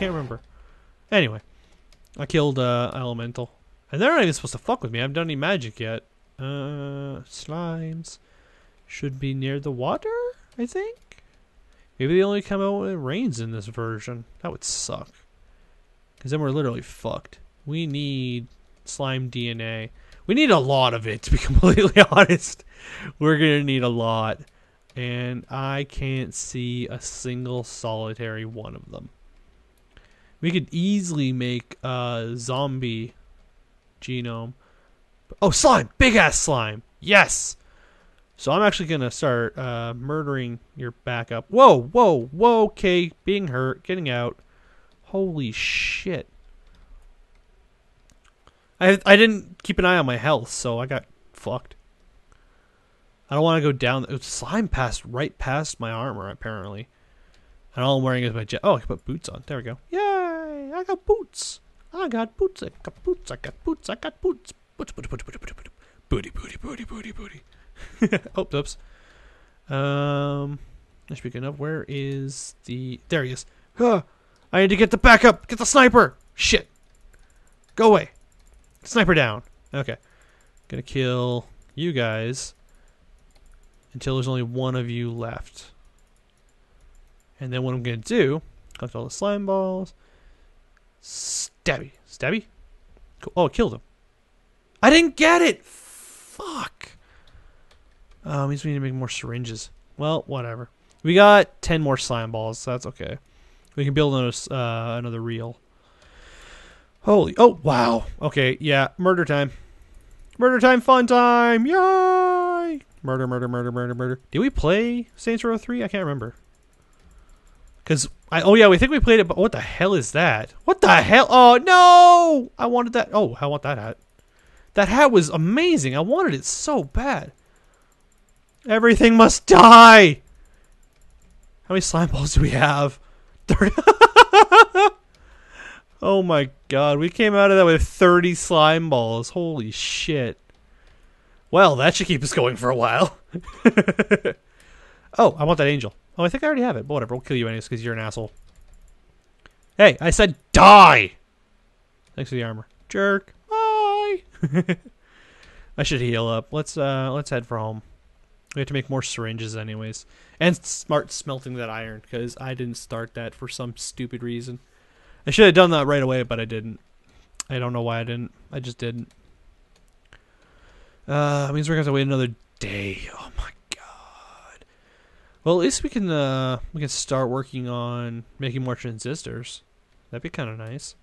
can't remember. Anyway, I killed uh, Elemental. And they're not even supposed to fuck with me. I haven't done any magic yet. Uh, slimes should be near the water, I think. Maybe they only come out when it rains in this version. That would suck. Because then we're literally fucked. We need slime DNA. We need a lot of it, to be completely honest. We're going to need a lot. And I can't see a single solitary one of them. We could easily make a zombie genome. Oh, slime! Big ass slime! Yes! So I'm actually going to start uh, murdering your backup. Whoa, whoa, whoa, okay. Being hurt, getting out. Holy shit. I, I didn't keep an eye on my health, so I got fucked. I don't want to go down. Slime passed right past my armor, apparently. And all I'm wearing is my jet. Oh, I can put boots on. There we go. Yay! I got boots. I got boots. I got boots. I got boots. I got boots. Boots, boots, boots, boots, boots, boots. Booty, booty, booty, booty, booty. oh, oops. Um, that should be good enough. Where is the? There he is. Huh. I need to get the backup. Get the sniper. Shit. Go away. Sniper down. Okay. Gonna kill you guys until there's only one of you left. And then what I'm gonna do, collect all the slime balls. Stabby. Stabby? Cool. Oh, it killed him. I didn't get it! Fuck. Oh, means we need to make more syringes. Well, whatever. We got 10 more slime balls, so that's okay. We can build another, uh, another reel. Holy, oh, wow. Okay, yeah, murder time. Murder time, fun time! Yay! Murder, murder, murder, murder, murder. Did we play Saints Row 3? I can't remember. Because, I oh yeah, we think we played it, but what the hell is that? What the hell? Oh, no! I wanted that. Oh, I want that hat. That hat was amazing. I wanted it so bad. Everything must die! How many slime balls do we have? oh my god, we came out of that with 30 slime balls. Holy shit. Well, that should keep us going for a while. oh, I want that angel. Oh, I think I already have it, but whatever. We'll kill you anyways because you're an asshole. Hey, I said die! Thanks for the armor. Jerk. Bye! I should heal up. Let's uh let's head for home. We have to make more syringes anyways. And smart smelting that iron, because I didn't start that for some stupid reason. I should have done that right away, but I didn't. I don't know why I didn't. I just didn't. Uh, means we're gonna have to wait another day. Oh my god. Well, at least we can uh we can start working on making more transistors. That'd be kind of nice.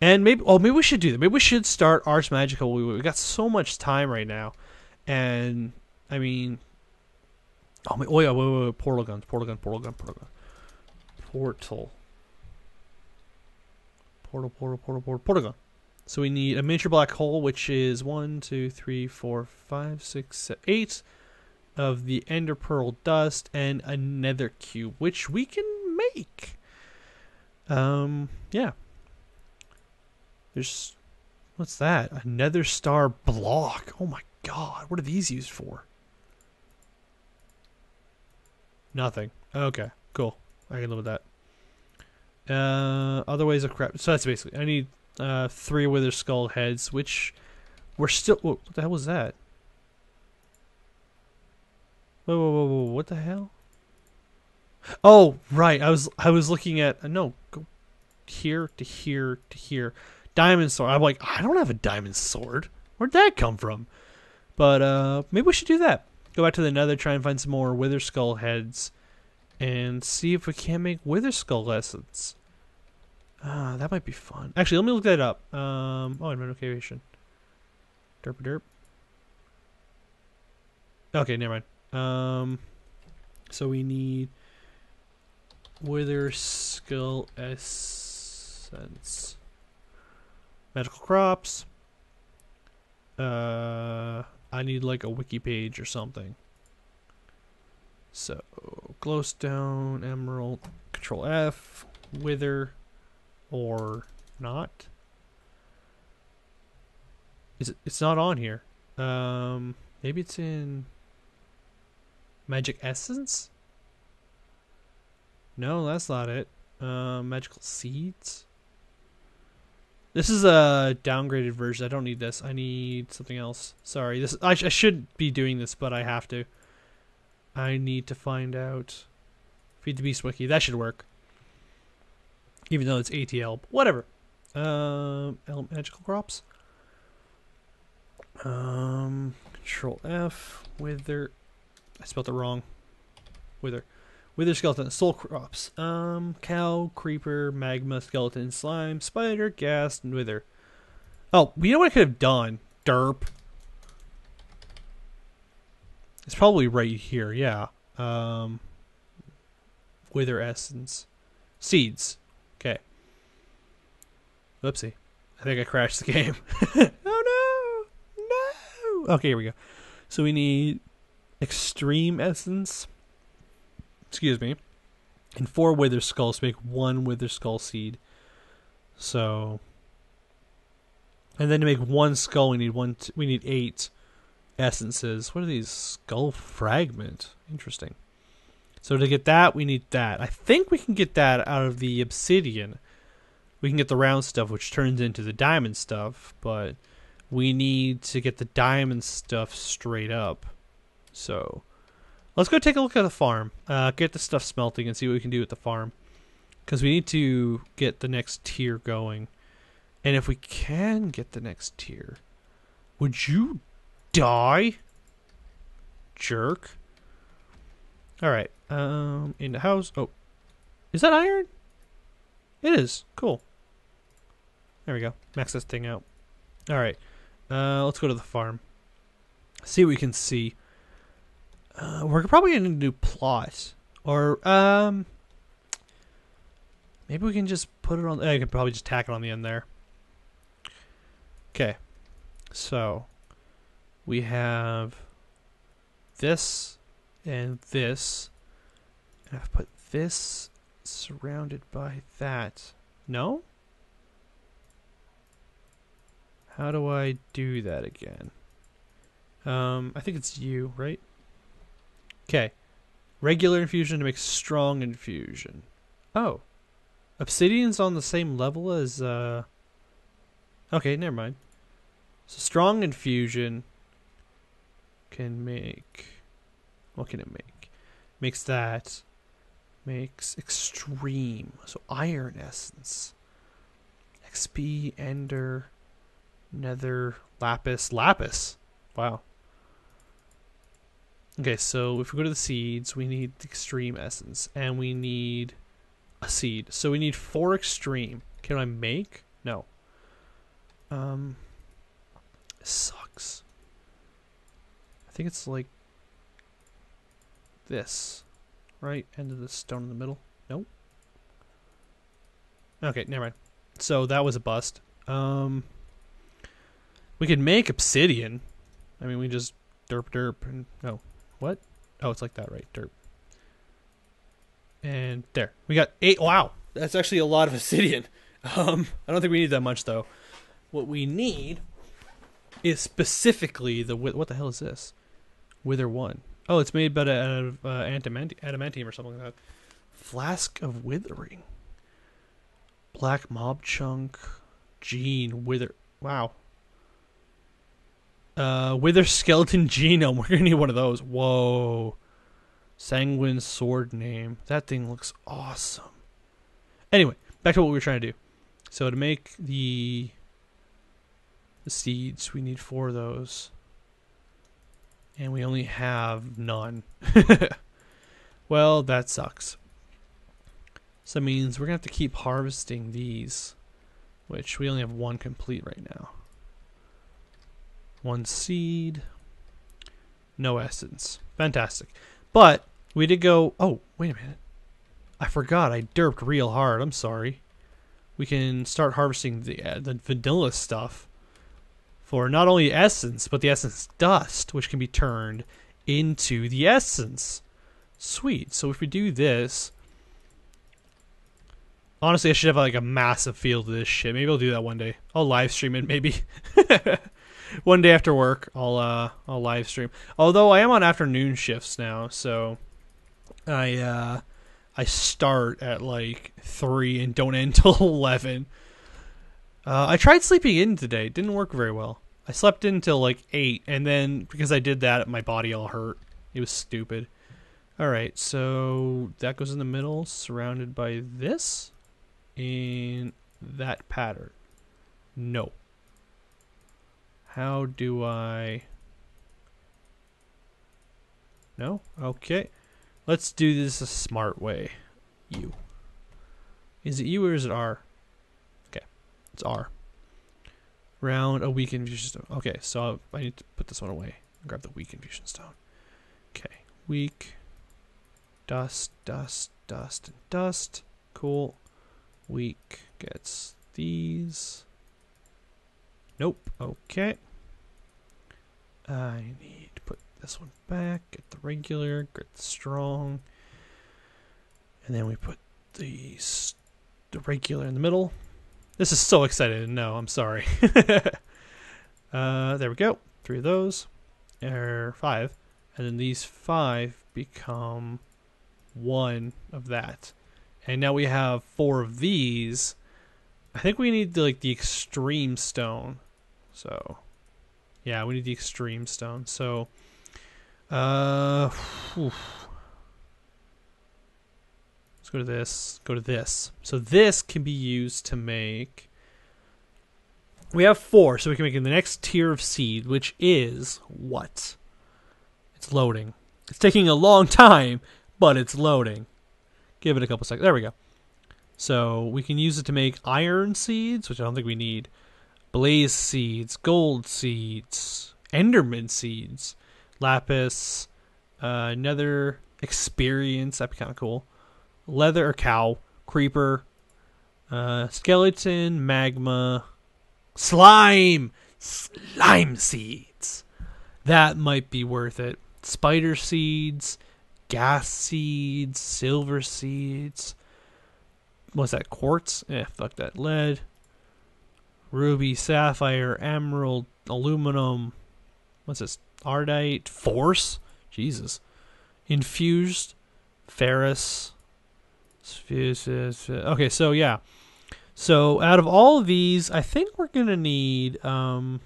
And maybe, oh, maybe we should do that. Maybe we should start Ars Magica. We we got so much time right now, and I mean, oh, my, oh yeah, wait, wait, wait, portal guns, portal gun, portal gun, portal gun, portal, portal, portal, portal, portal, portal gun. So we need a miniature black hole, which is one, two, three, four, five, six, seven, eight of the ender pearl dust and a nether cube, which we can make. Um, yeah. There's, what's that? A nether star block. Oh my god, what are these used for? Nothing. Okay, cool. I can live with that. Uh, other ways of crap. So that's basically. I need uh, three wither skull heads, which we're still. Whoa, what the hell was that? Whoa, whoa, whoa, whoa! What the hell? Oh, right. I was I was looking at uh, no. Go here to here to here. Diamond sword. I'm like, I don't have a diamond sword. Where'd that come from? But uh, maybe we should do that. Go back to the nether, try and find some more wither skull heads, and see if we can't make wither skull essence. Ah, that might be fun. Actually, let me look that up. Um, oh, identification. Derp derp. Okay, never mind. Um, so we need wither skull essence. Magical crops. Uh, I need like a wiki page or something. So, glowstone, emerald, control F, wither, or not. Is it? It's not on here. Um, maybe it's in magic essence. No, that's not it. Uh, magical seeds. This is a downgraded version. I don't need this. I need something else. Sorry. This I, sh- I should be doing this, but I have to. I need to find out. Feed the Beast Wiki. That should work. Even though it's ATL. Whatever. Um, magical crops. Um, Control F. Wither. I spelled it wrong. Wither. Wither skeleton. Soul crops. Um, cow, creeper, magma, skeleton, slime, spider, ghast, and wither. Oh, you know what I could have done? Derp. It's probably right here. Yeah. Um, wither essence. Seeds. Okay. Whoopsie. I think I crashed the game. oh no! No! Okay, here we go. So we need extreme essence. Excuse me. And four wither skulls make one wither skull seed. So and then to make one skull we need one t- we need eight essences. What are these? Skull fragment. Interesting. So to get that, we need that. I think we can get that out of the obsidian. We can get the round stuff, which turns into the diamond stuff, but we need to get the diamond stuff straight up. So let's go take a look at the farm. Uh, get the stuff smelting and see what we can do with the farm. Because we need to get the next tier going. And if we can get the next tier, would you die? Jerk. Alright. Um, in the house. Oh. Is that iron? It is. Cool. There we go. Max this thing out. Alright. Uh, let's go to the farm. See what we can see. Uh, we're probably going to do plot. Or, um... Maybe we can just put it on... I can probably just tack it on the end there. Okay. So, we have this and this. And I've put this surrounded by that. No? How do I do that again? Um, I think it's you, right? Okay. Regular infusion to make strong infusion. Oh. Obsidian's on the same level as, uh... Okay, never mind. So strong infusion can make... What can it make? Makes that. Makes extreme. So iron essence. XP, ender, nether, lapis. Lapis! Wow. Okay, so if we go to the seeds, we need the extreme essence, and we need a seed. So we need four extreme. Can I make? No. Um, sucks. I think it's like this, right? End of the stone in the middle. Nope. Okay, never mind. So that was a bust. Um, we could make obsidian. I mean, we just derp derp and no, what? Oh, it's like that, right? Derp. And there, we got eight. Wow, that's actually a lot of obsidian. Um, I don't think we need that much though. What we need is specifically the what the hell is this? Wither one. Oh, it's made by uh, adamantium or something like that. Flask of withering. Black mob chunk. Gene wither. Wow. Uh, wither skeleton genome. We're gonna need one of those. Whoa. Sanguine sword name. That thing looks awesome. Anyway, back to what we were trying to do. So to make the the seeds, we need four of those. And we only have none. well, that sucks. So that means we're to have to keep harvesting these, which we only have one complete right now. One seed, no essence. Fantastic. But we did go. Oh, wait a minute. I forgot. I derped real hard. I'm sorry. We can start harvesting the uh, the vanilla stuff for not only essence, but the essence dust, which can be turned into the essence. Sweet. So if we do this, honestly, I should have like a massive field of this shit. Maybe I'll do that one day. I'll live stream it. Maybe one day after work, I'll uh, I'll live stream. Although I am on afternoon shifts now, so I uh, I start at like three and don't end till eleven. Uh, I tried sleeping in today. It didn't work very well. I slept in till like eight, and then because I did that, my body all hurt. It was stupid. All right, so that goes in the middle, surrounded by this, in that pattern. No. How do I? No. Okay. Let's do this a smart way. U. Is it U or is it R? Okay, it's R. Round a weak infusion stone. Okay, so I need to put this one away. Grab the weak infusion stone. Okay, weak. Dust, dust, dust, and dust. Cool. Weak gets these. Nope. Okay. I need to put this one back. Get the regular. Get the strong. And then we put these the regular in the middle. This is so excited. No, I'm sorry. uh, there we go. Three of those. Or five. And then these five become one of that. And now we have four of these. I think we need the, like the extreme stone. So, yeah, we need the extreme stone. So, uh, whew. let's go to this. Go to this. So this can be used to make. We have four, so we can make the next tier of seed, which is what? It's loading. It's taking a long time, but it's loading. Give it a couple seconds. There we go. So we can use it to make iron seeds, which I don't think we need. Blaze seeds, gold seeds, enderman seeds, lapis, uh, nether experience. That'd be kind of cool. Leather or cow, creeper, uh, skeleton, magma, slime, slime seeds. That might be worth it. Spider seeds, ghast seeds, silver seeds. What's that? Quartz? Eh, fuck that. Lead, ruby, sapphire, emerald, aluminum. What's this? Ardite, force. Jesus. Infused, ferrous. Okay, so yeah. So out of all of these, I think we're gonna need um.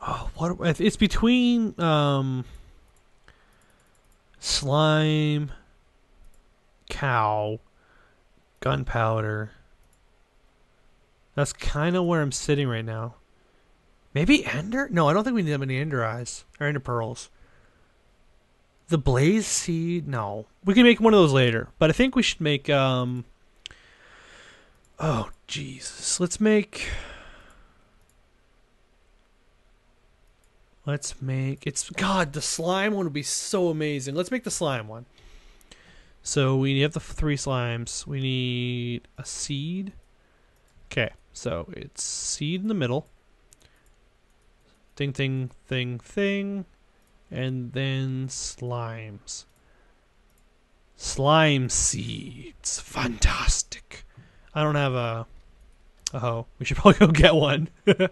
Oh, what? It's between um slime, cow, gunpowder. That's kind of where I'm sitting right now. Maybe ender? No, I don't think we need that many ender eyes or ender pearls. The blaze seed? No. We can make one of those later, but I think we should make um Oh, Jesus. Let's make Let's make it's God, the slime one would be so amazing. Let's make the slime one. So we have the three slimes. We need a seed. Okay, so it's seed in the middle. Thing, thing, thing, thing. And then slimes. Slime seeds. Fantastic. I don't have a. Oh, we should probably go get one.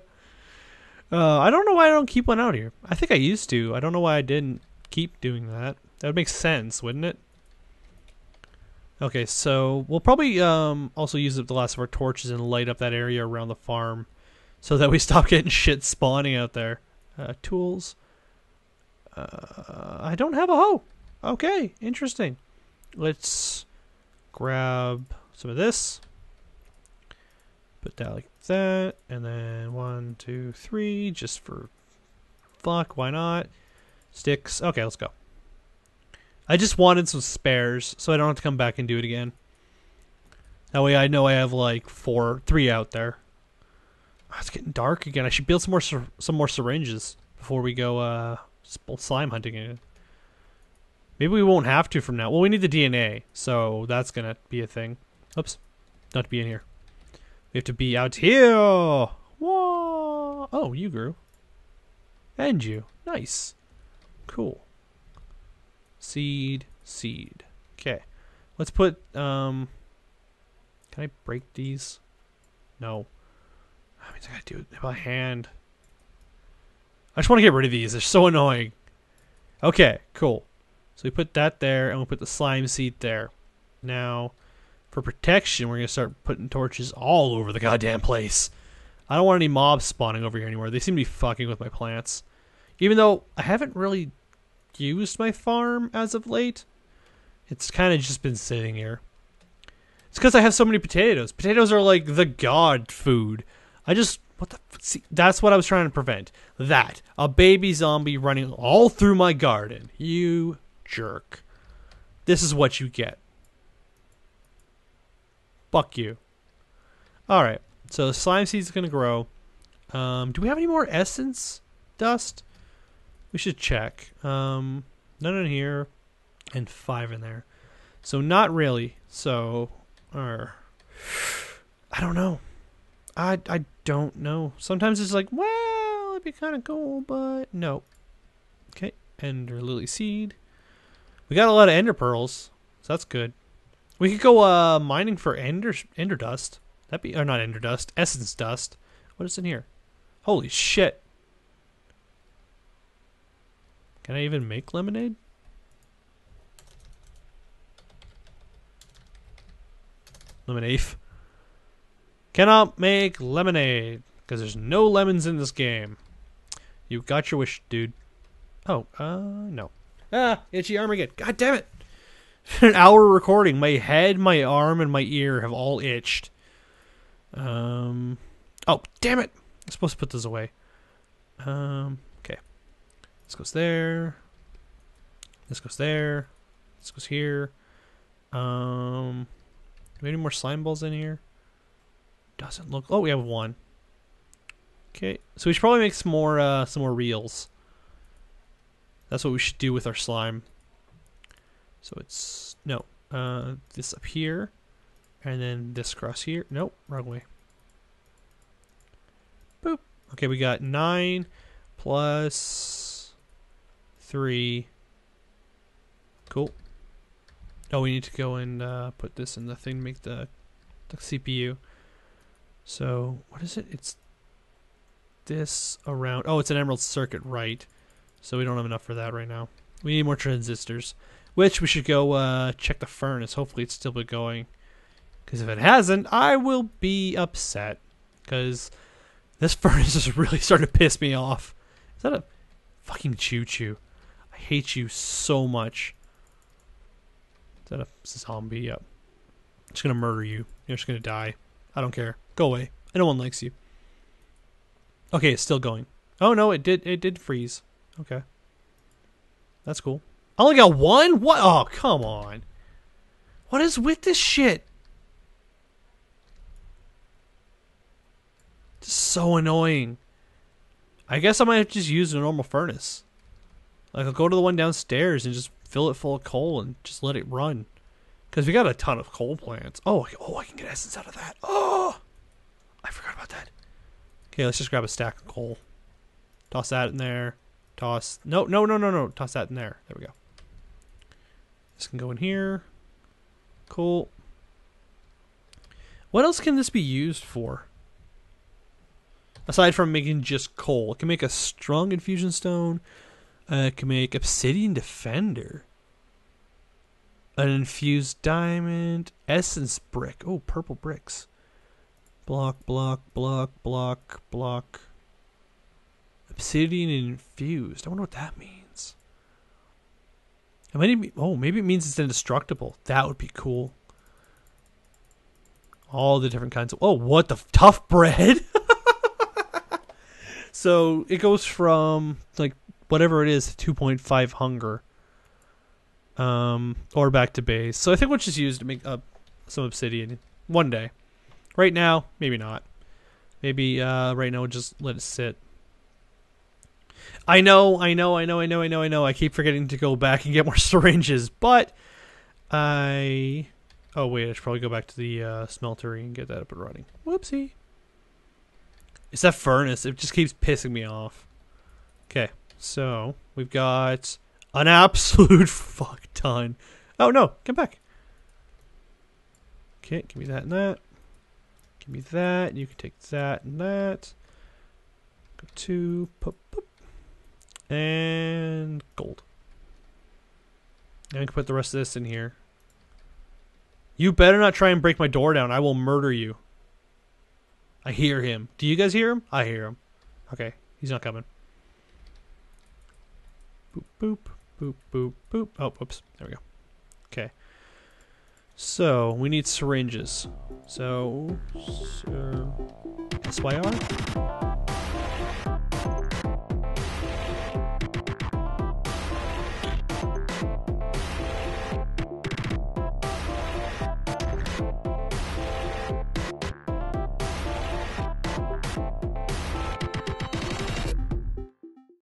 Uh, I don't know why I don't keep one out here. I think I used to. I don't know why I didn't keep doing that. That would make sense, wouldn't it? Okay, so we'll probably um, also use up the last of our torches and light up that area around the farm so that we stop getting shit spawning out there. Uh, tools. Uh, I don't have a hoe. Okay, interesting. Let's grab some of this. Put that like that, and then one, two, three, just for fuck, why not? Sticks. Okay, let's go. I just wanted some spares, so I don't have to come back and do it again. That way I know I have like four, three out there. Oh, it's getting dark again. I should build some more some more syringes before we go uh, slime hunting again. Maybe we won't have to from now. Well, we need the DNA, so that's gonna be a thing. Oops, not to be in here. We have to be out here. Whoa! Oh, you grew. And you. Nice. Cool. Seed, seed. Okay. Let's put, um... Can I break these? No. I mean, I gotta do it by hand. I just want to get rid of these. They're so annoying. Okay, cool. So we put that there, and we put the slime seed there. Now, for protection, we're gonna start putting torches all over the goddamn place. I don't want any mobs spawning over here anymore. They seem to be fucking with my plants. Even though I haven't really used my farm as of late, it's kind of just been sitting here. It's because I have so many potatoes. Potatoes are like the god food. I just what the see that's what I was trying to prevent. That a baby zombie running all through my garden. You jerk. This is what you get. Fuck you. All right. So the slime seed's gonna grow. Um, do we have any more essence dust? We should check. Um, none in here, and five in there. So not really. So, or I don't know. I I don't know. Sometimes it's like, well, it'd be kind of cool, but no. Okay, ender lily seed. We got a lot of ender pearls, so that's good. We could go uh mining for ender ender dust. That'd be or not ender dust, essence dust. What is in here? Holy shit. Can I even make lemonade? Lemonade. Cannot make lemonade because there's no lemons in this game. You got your wish, dude. Oh, uh, no. Ah, itchy arm again. God damn it. An hour recording. My head, my arm, and my ear have all itched. Um. Oh, damn it. I'm supposed to put this away. Um. This goes there. This goes there. This goes here. Um. Any more slime balls in here? Doesn't look. Oh, we have one. Okay, so we should probably make some more uh, some more reels. That's what we should do with our slime. So it's no uh, this up here, and then this across here. Nope, wrong way. Boop. Okay, we got nine plus three. Cool. Oh, we need to go and uh, put this in the thing, make the, the CPU. So, what is it? It's this around. Oh, it's an emerald circuit, right. So we don't have enough for that right now. We need more transistors. Which we should go uh, check the furnace. Hopefully it's still been going. Because if it hasn't, I will be upset. Because this furnace is really starting to piss me off. Is that a fucking choo-choo? I hate you so much. Is that a zombie? Yep. I'm just gonna murder you. You're just gonna die. I don't care. Go away. No one likes you. Okay, it's still going. Oh no, it did it did freeze. Okay. That's cool. I only got one? What oh come on. What is with this shit? Just so annoying. I guess I might have just used a normal furnace. Like I'll go to the one downstairs and just fill it full of coal and just let it run. Because we got a ton of coal plants. Oh, oh, I can get essence out of that. Oh, I forgot about that. Okay, let's just grab a stack of coal. Toss that in there. Toss. No, no, no, no, no. Toss that in there. There we go. This can go in here. Cool. What else can this be used for? Aside from making just coal. It can make a strong infusion stone. Uh, can make obsidian defender. An infused diamond. Essence brick. Oh, purple bricks. Block, block, block, block, block. Obsidian infused. I wonder what that means. Oh, maybe it means it's indestructible. That would be cool. All the different kinds of. Oh, what the tough bread? so it goes from like whatever it is, 2.5 hunger, um, or back to base. So I think we'll just use to make up some obsidian one day. Right now, maybe not. Maybe uh, right now we'll just let it sit. I know, I know, I know, I know, I know, I know. I keep forgetting to go back and get more syringes, but I. Oh wait, I should probably go back to the uh, smeltery and get that up and running. Whoopsie. It's that furnace. It just keeps pissing me off. Okay. So we've got an absolute fuck ton. Oh no, come back. Okay, give me that and that. Give me that. You can take that and that. Go to pop, pop. and gold. And I can put the rest of this in here. You better not try and break my door down. I will murder you. I hear him. Do you guys hear him? I hear him. Okay, he's not coming. Boop, boop, boop, boop, boop. Oh, whoops. There we go. Okay. So, we need syringes. So, sir, SYR?